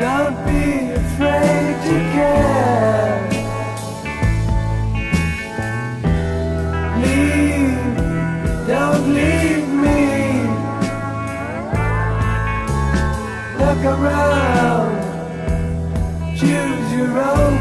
Don't be afraid to care. Leave, don't leave me. Look around, choose your own.